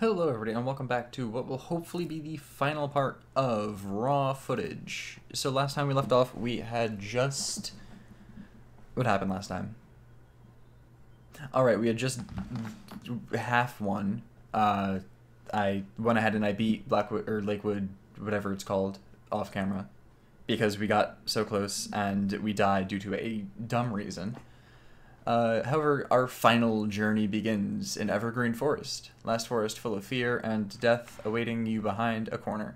Hello everybody and welcome back to what will hopefully be the final part of raw footage. So last time we left off we had just... What happened last time? Alright, we had just half won. Uh, I went ahead and I beat Blackwood, or Lakewood, whatever it's called, off camera. Because we got so close and we died due to a dumb reason. Uh, however, our final journey begins in Evergreen Forest. Last forest full of fear and death awaiting you behind a corner.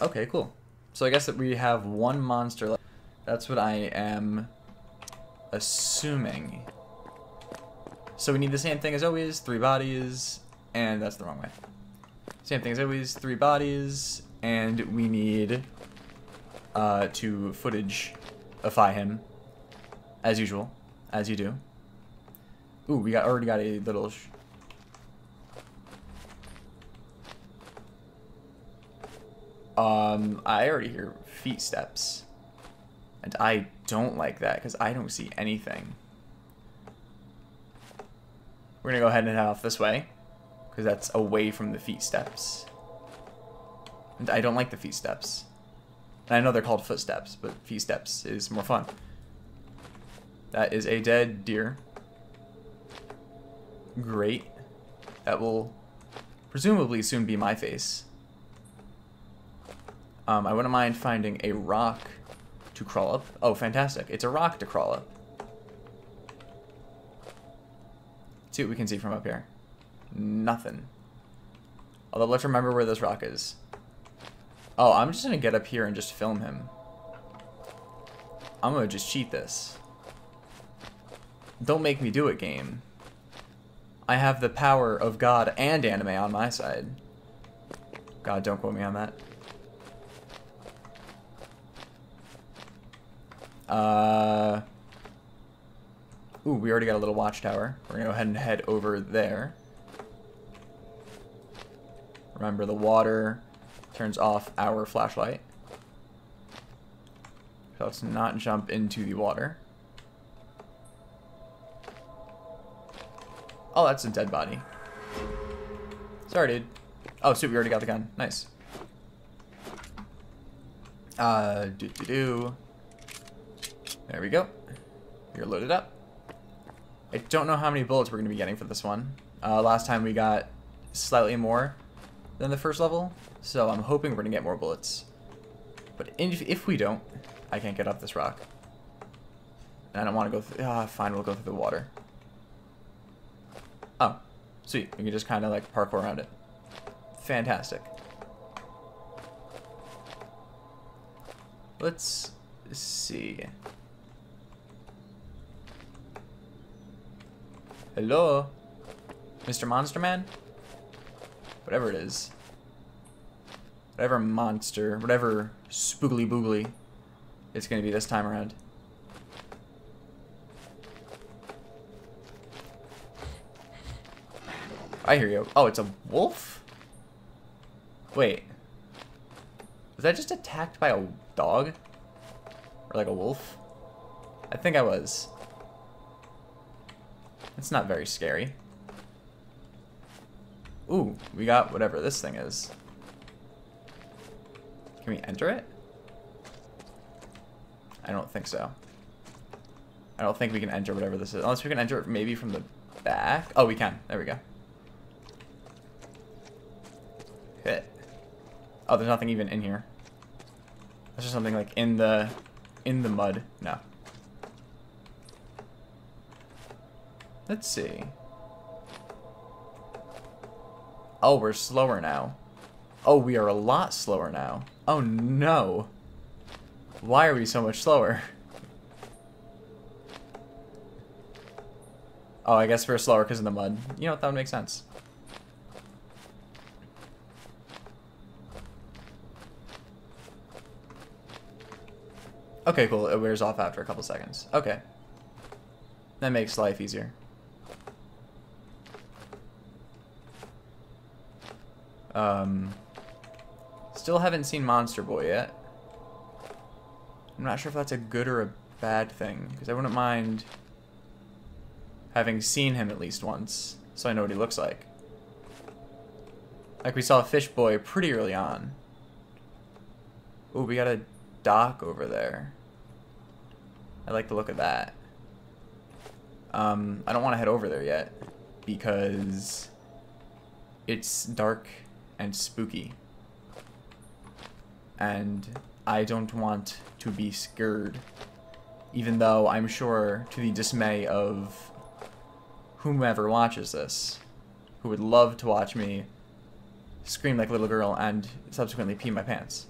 Okay, cool. So I guess that we have one monster left. That's what I am assuming. So we need the same thing as always, three bodies, and that's the wrong way. Same thing as always, three bodies, and we need uh, to footage-ify him, as usual as you do. Ooh, we got already got a little. um, I already hear feet steps, and I don't like that because I don't see anything. We're gonna go ahead and head off this way because that's away from the feet steps. And I don't like the feet steps. And I know they're called footsteps, but feet steps is more fun. That is a dead deer. Great. That will presumably soon be my face. Um, I wouldn't mind finding a rock to crawl up. Oh, fantastic. It's a rock to crawl up. Let's see what we can see from up here. Nothing. Although, let's remember where this rock is. Oh, I'm just going to get up here and just film him. I'm going to just cheat this. Don't make me do it, game. I have the power of God and anime on my side. God, don't quote me on that. Uh... Ooh, we already got a little watchtower. We're gonna go ahead and head over there. Remember, the water turns off our flashlight. So let's not jump into the water. Oh, that's a dead body. Sorry, dude. Oh, sweet, we already got the gun. Nice. Uh, do do do. There we go. You're loaded up. I don't know how many bullets we're going to be getting for this one. Uh, last time we got slightly more than the first level, so I'm hoping we're going to get more bullets. But if, if we don't, I can't get up this rock. And I don't want to go through... Ah, fine, we'll go through the water. Oh, sweet. You can just kind of like parkour around it. Fantastic. Let's see. Hello? Mr. Monster Man? Whatever it is. Whatever monster, whatever spoogly boogly it's going to be this time around. I hear you. Oh, it's a wolf? Wait. Was I just attacked by a dog? Or like a wolf? I think I was. It's not very scary. Ooh, we got whatever this thing is. Can we enter it? I don't think so. I don't think we can enter whatever this is. Unless we can enter it maybe from the back. Oh, we can. There we go. Hit. Oh, there's nothing even in here. There's just something like in the in the mud. No. Let's see. Oh, we're slower now. Oh, we are a lot slower now. Oh no. Why are we so much slower? Oh, I guess we're slower because of the mud. You know what, that would make sense. Okay, cool. It wears off after a couple seconds. Okay. That makes life easier. Um, still haven't seen Monster Boy yet. I'm not sure if that's a good or a bad thing, because I wouldn't mind having seen him at least once, so I know what he looks like. Like we saw Fish Boy pretty early on. Ooh, we got a dock over there. I like the look of that. Um, I don't want to head over there yet because it's dark and spooky. And I don't want to be scared. Even though I'm sure, to the dismay of whomever watches this, who would love to watch me scream like a little girl and subsequently pee my pants.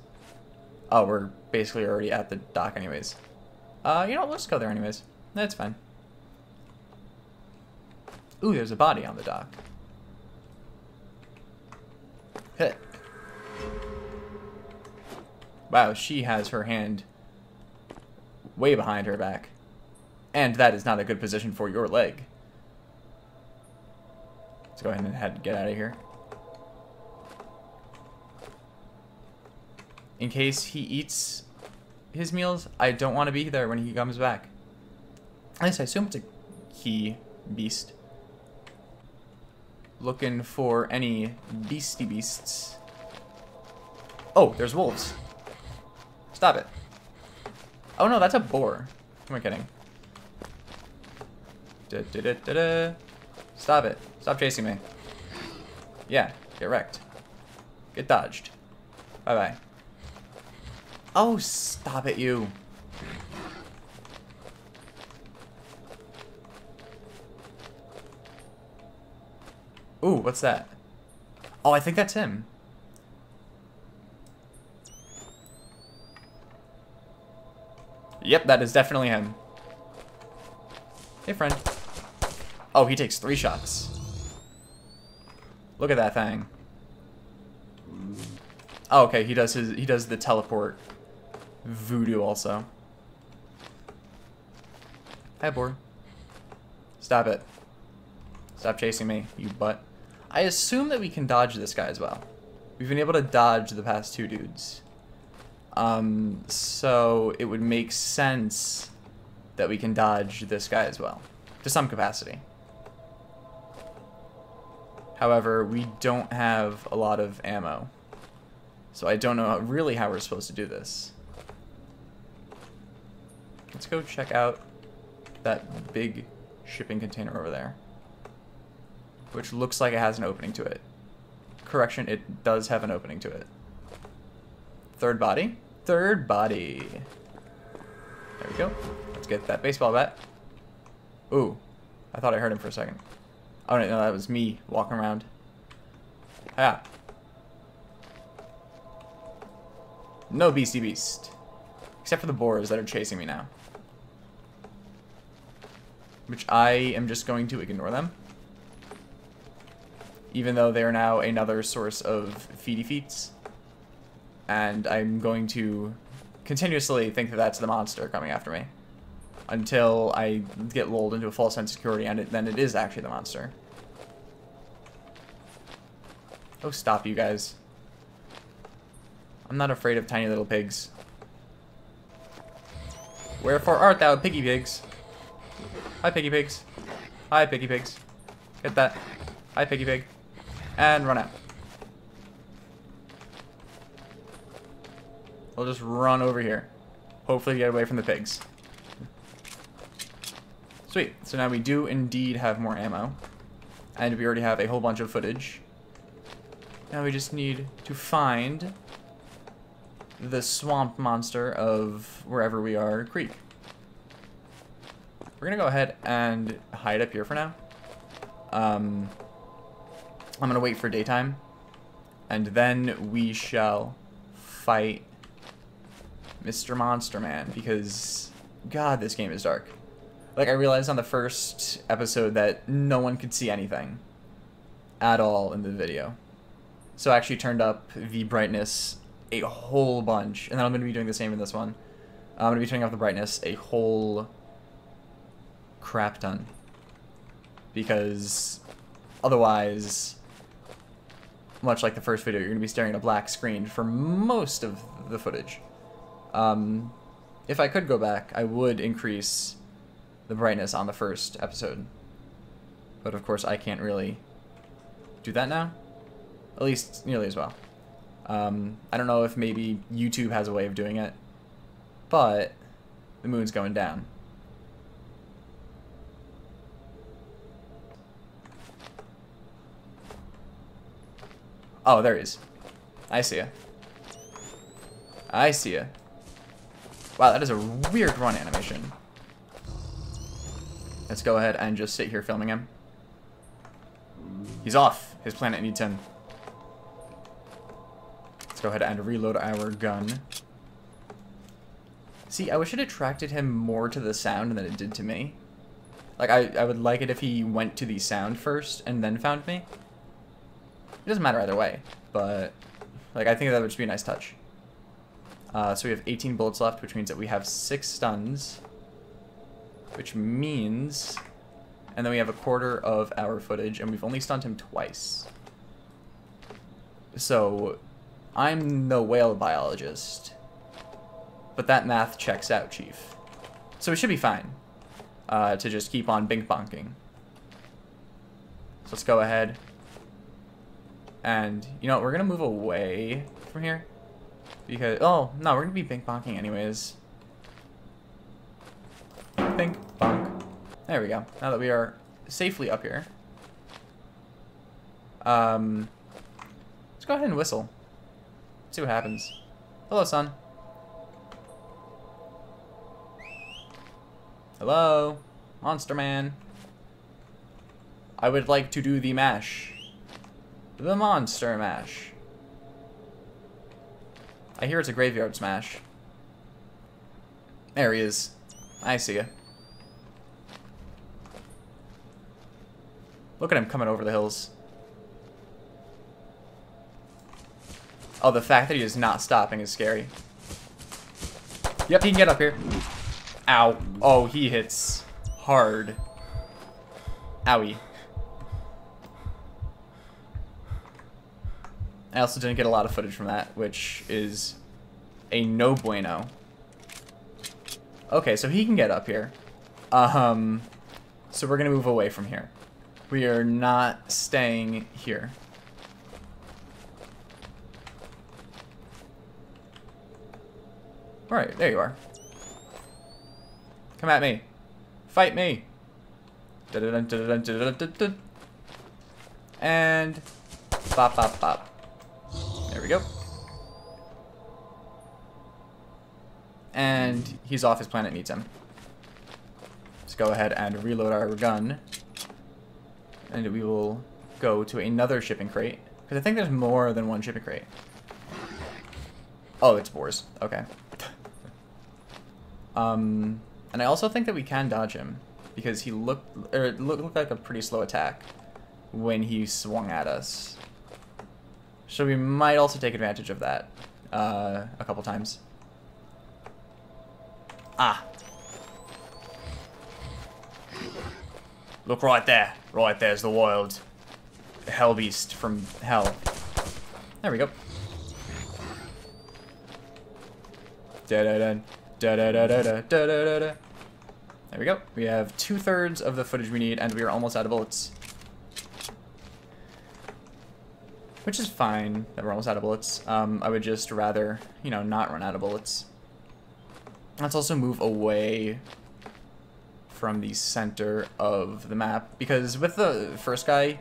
Oh, we're basically already at the dock anyways. Uh, you know, let's go there anyways. That's fine. Ooh, there's a body on the dock. Hit. Wow, she has her hand way behind her back. And that is not a good position for your leg. Let's go ahead and head, get out of here. In case he eats his meals, I don't want to be there when he comes back. At least I assume it's a key beast. Looking for any beastie beasts. Oh, there's wolves. Stop it. Oh no, that's a boar. Am I kidding? Da, da, da. Stop it. Stop chasing me. Yeah, get wrecked. Get dodged. Bye-bye. Oh, stop it, you. Ooh, what's that? Oh, I think that's him. Yep, that is definitely him. Hey, friend. Oh, he takes three shots. Look at that thing. Oh, okay, he does his he does the teleport voodoo also. Hi, board. Stop it. Stop chasing me, you butt. I assume that we can dodge this guy as well. We've been able to dodge the past two dudes. Um, so it would make sense that we can dodge this guy as well, to some capacity. However, we don't have a lot of ammo. So I don't know really how we're supposed to do this. Let's go check out that big shipping container over there. Which looks like it has an opening to it. Correction, it does have an opening to it. Third body. Third body. There we go. Let's get that baseball bat. Ooh. I thought I heard him for a second. Oh, no, that was me walking around. Yeah. No beastie beast. Except for the boars that are chasing me now. Which I am just going to ignore them. Even though they are now another source of feedy feats. And I'm going to continuously think that that's the monster coming after me. Until I get lulled into a false sense of security and it, then it is actually the monster. Oh, stop you guys. I'm not afraid of tiny little pigs. Wherefore art thou, piggy pigs? Hi, piggy pigs. Hi, piggy pigs. Get that. Hi, piggy pig. And run out. We'll just run over here. Hopefully get away from the pigs. Sweet. So now we do indeed have more ammo. And we already have a whole bunch of footage. Now we just need to find the swamp monster of wherever we are, Creek. We're gonna go ahead and hide up here for now. Um, I'm gonna wait for daytime, and then we shall fight Mr. Monster Man, because, God, this game is dark. Like, I realized on the first episode that no one could see anything at all in the video. So I actually turned up the brightness a whole bunch, and then I'm going to be doing the same in this one. I'm going to be turning up the brightness a whole crap ton. Because otherwise, much like the first video, you're going to be staring at a black screen for most of the footage. Um, if I could go back, I would increase the brightness on the first episode. But of course, I can't really do that now. At least nearly as well. Um, I don't know if maybe YouTube has a way of doing it, but the moon's going down. Oh, there he is. I see ya. I see ya. Wow, that is a weird run animation. Let's go ahead and just sit here filming him. He's off. His planet needs him. Let's go ahead and reload our gun. See, I wish it attracted him more to the sound than it did to me. Like, I, I would like it if he went to the sound first and then found me. It doesn't matter either way, but, like, I think that would just be a nice touch. Uh, so we have 18 bullets left, which means that we have 6 stuns. Which means... And then we have a quarter of our footage, and we've only stunned him twice. So, I'm no whale biologist. But that math checks out, Chief. So we should be fine. Uh, to just keep on bink bonking. So let's go ahead. And, you know, we're going to move away from here. Because, oh, no, we're going to be bink bonking anyways. Bink bonk. There we go. Now that we are safely up here. Um, let's go ahead and whistle. See what happens. Hello, son. Hello? Monster Man. I would like to do the mash. The monster mash. I hear it's a graveyard smash. There he is. I see ya. Look at him coming over the hills. Oh, the fact that he is not stopping is scary. Yep, he can get up here. Ow. Oh, he hits hard. Owie. I also didn't get a lot of footage from that, which is a no bueno. Okay, so he can get up here. Um, so we're going to move away from here. We are not staying here. Alright, there you are. Come at me. Fight me. And bop bop bop. We go. And he's off his planet needs him. Let's go ahead and reload our gun. And we will go to another shipping crate. Because I think there's more than one shipping crate. Oh, it's boars. Okay. um, and I also think that we can dodge him. Because he looked, or it looked like a pretty slow attack when he swung at us. So we might also take advantage of that uh, a couple times. Ah. Look right there. Right there's the wild hell beast from hell. There we go. Da da da da da da da da da da da. There we go. We have two thirds of the footage we need, and we are almost out of bullets. Which is fine that we're almost out of bullets. Um, I would just rather, you know, not run out of bullets. Let's also move away from the center of the map. Because with the first guy,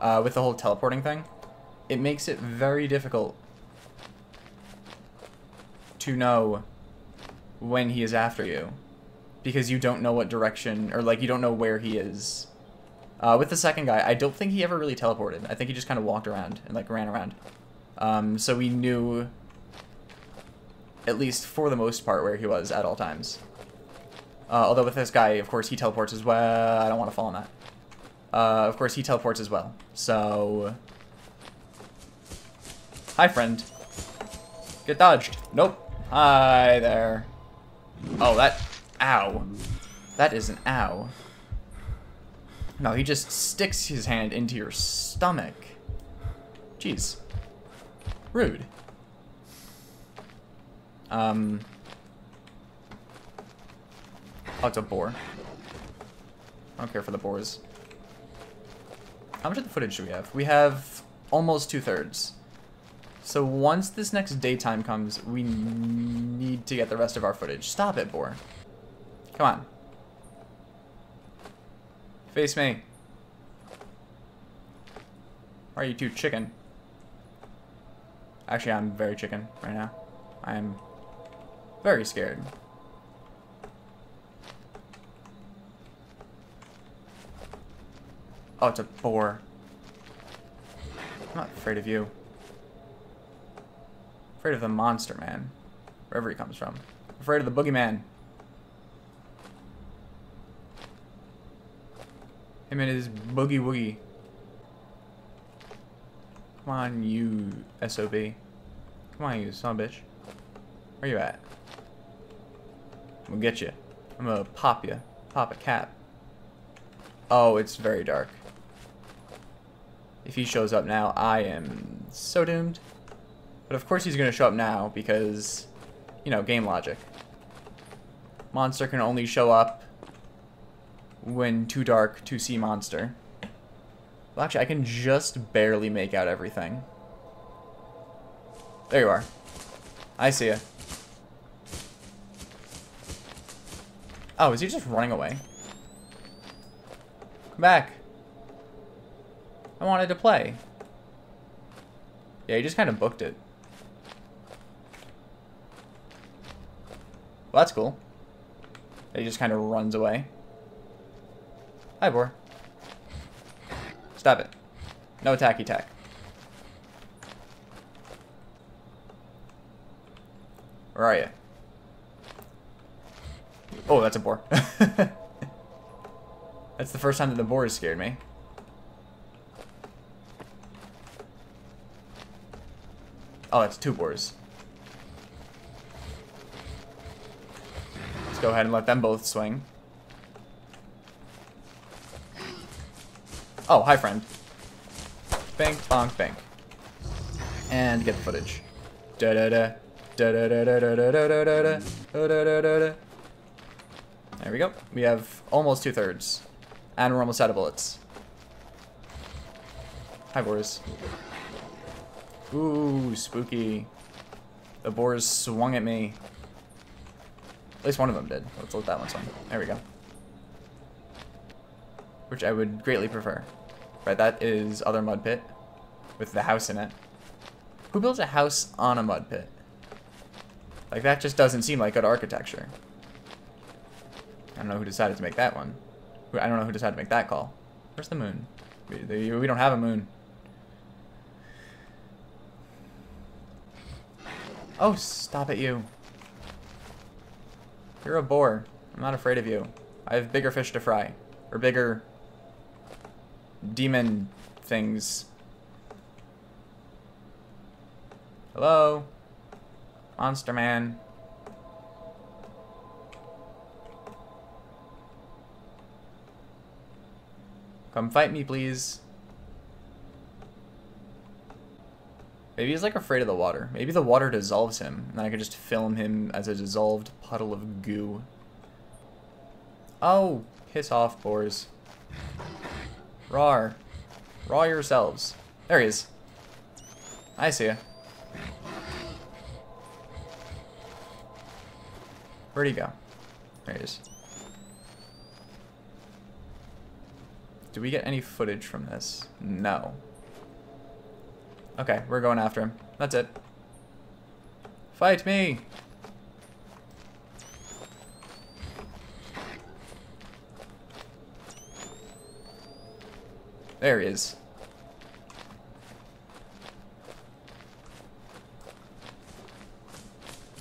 uh, with the whole teleporting thing, it makes it very difficult to know when he is after you. Because you don't know what direction, or like you don't know where he is. Uh, with the second guy, I don't think he ever really teleported. I think he just kind of walked around and like ran around. Um, so we knew, at least for the most part, where he was at all times. Uh, although with this guy, of course, he teleports as well. I don't want to fall on that. Uh, of course, he teleports as well. So... Hi, friend. Get dodged. Nope. Hi there. Oh, that... Ow. That is an ow. No, he just sticks his hand into your stomach. Jeez. Rude. Um. Oh, it's a boar. I don't care for the boars. How much of the footage do we have? We have almost two-thirds. So once this next daytime comes, we need to get the rest of our footage. Stop it, Boar. Come on. Face me. Are you too chicken? Actually, I'm very chicken right now. I'm very scared. Oh, it's a boar. I'm not afraid of you. Afraid of the monster man. Wherever he comes from. Afraid of the boogeyman. Him and his boogie woogie. Come on, you SOB. Come on, you son bitch. Where you at? I'm gonna get you. I'm gonna pop you. Pop a cap. Oh, it's very dark. If he shows up now, I am so doomed. But of course he's gonna show up now because, you know, game logic. Monster can only show up when too dark to see monster. Well, actually, I can just barely make out everything. There you are. I see ya. Oh, is he just running away? Come back. I wanted to play. Yeah, he just kind of booked it. Well, that's cool. He just kind of runs away. Hi, Boar. Stop it. No attacky tack. Where are you? Oh, that's a boar. that's the first time that the boar has scared me. Oh, that's two boars. Let's go ahead and let them both swing. Oh, hi, friend. Bang, bonk, bang. And get the footage. Da da da. Da da da da da da da da da da da da da There we go. We have almost two thirds. And we're almost out of bullets. Hi, boars. Ooh, spooky. The boars swung at me. At least one of them did. Let's let that one swing. There we go which I would greatly prefer. Right, that is other mud pit with the house in it. Who builds a house on a mud pit? Like, that just doesn't seem like good architecture. I don't know who decided to make that one. I don't know who decided to make that call. Where's the moon? We, we don't have a moon. Oh, stop it, you. You're a boar. I'm not afraid of you. I have bigger fish to fry. Or bigger demon things. Hello? Monster Man. Come fight me, please. Maybe he's like afraid of the water. Maybe the water dissolves him, and I could just film him as a dissolved puddle of goo. Oh, piss off, boars. Rar. Raw yourselves. There he is. I see ya. Where'd he go? There he is. Do we get any footage from this? No. Okay, we're going after him. That's it. Fight me! There he is.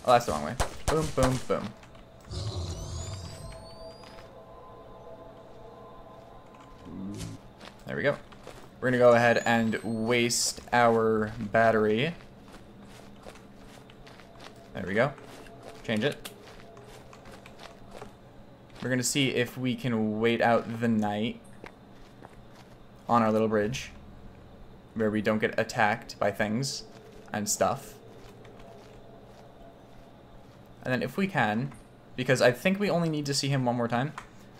Oh, that's the wrong way. Boom, boom, boom. There we go. We're gonna go ahead and waste our battery. There we go. Change it. We're gonna see if we can wait out the night on our little bridge where we don't get attacked by things and stuff. And then if we can, because I think we only need to see him one more time,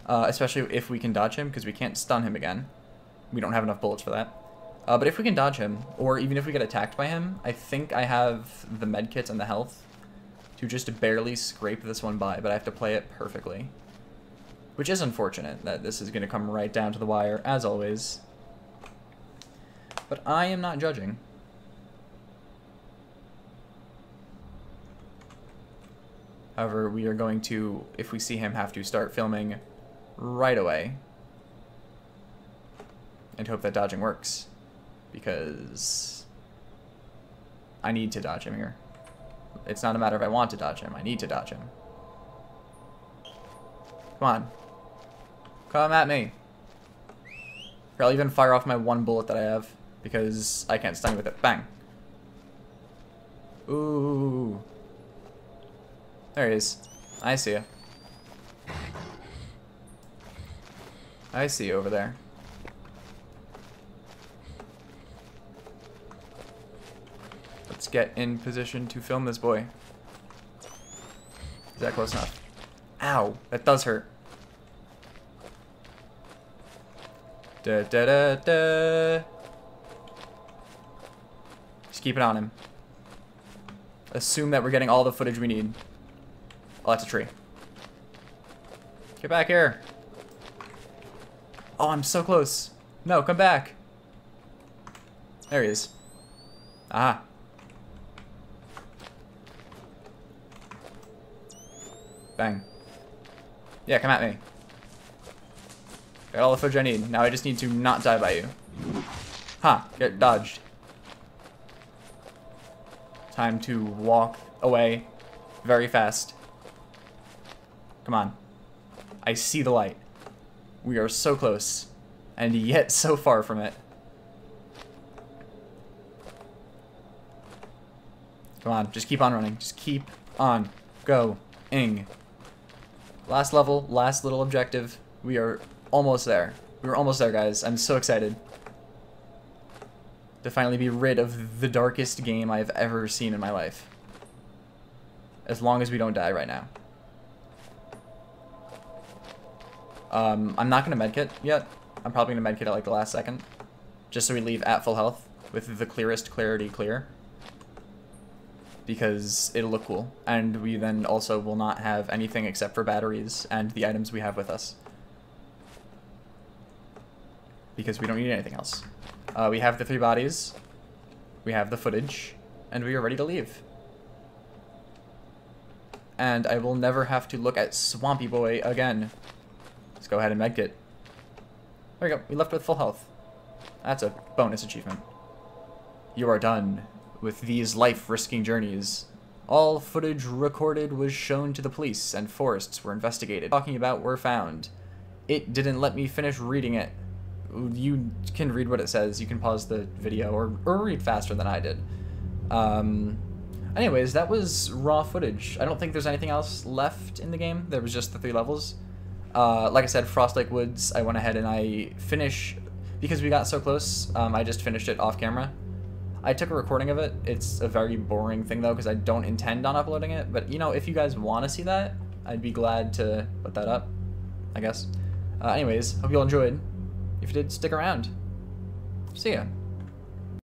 uh, especially if we can dodge him, because we can't stun him again. We don't have enough bullets for that. Uh, but if we can dodge him, or even if we get attacked by him, I think I have the medkits and the health to just barely scrape this one by, but I have to play it perfectly. Which is unfortunate, that this is going to come right down to the wire, as always. But I am not judging. However, we are going to, if we see him, have to start filming right away. And hope that dodging works. Because I need to dodge him here. It's not a matter of I want to dodge him. I need to dodge him. Come on. Come at me. Here, I'll even fire off my one bullet that I have. Because I can't stun with it. Bang. Ooh. There he is. I see you. I see you over there. Let's get in position to film this boy. Is that close enough? Ow, that does hurt. Da da da da. Keep it on him. Assume that we're getting all the footage we need. Oh, that's a tree. Get back here. Oh, I'm so close. No, come back. There he is. Aha. Bang. Yeah, come at me. Got all the footage I need. Now I just need to not die by you. Ha, huh, get dodged. Time to walk away very fast. Come on. I see the light. We are so close, and yet so far from it. Come on, just keep on running. Just keep on going. Last level, last little objective. We are almost there. We are almost there, guys. I'm so excited. To finally be rid of the darkest game I've ever seen in my life. As long as we don't die right now. Um, I'm not going to medkit yet. I'm probably going to medkit at like the last second. Just so we leave at full health with the clearest clarity clear. Because it'll look cool. And we then also will not have anything except for batteries and the items we have with us. Because we don't need anything else. Uh, we have the three bodies. We have the footage. And we are ready to leave. And I will never have to look at Swampy Boy again. Let's go ahead and medkit. There we go. We left with full health. That's a bonus achievement. You are done with these life-risking journeys. All footage recorded was shown to the police, and forests were investigated. Talking about were found. It didn't let me finish reading it. You can read what it says. You can pause the video, or, or read faster than I did. Um, anyways, that was raw footage. I don't think there's anything else left in the game. There was just the three levels. Uh, like I said, Frost Lake Woods, I went ahead and I finish, because we got so close, um, I just finished it off camera. I took a recording of it. It's a very boring thing though, because I don't intend on uploading it. But you know, if you guys want to see that, I'd be glad to put that up, I guess. Uh, anyways, hope you all enjoyed. If you did, stick around. See ya.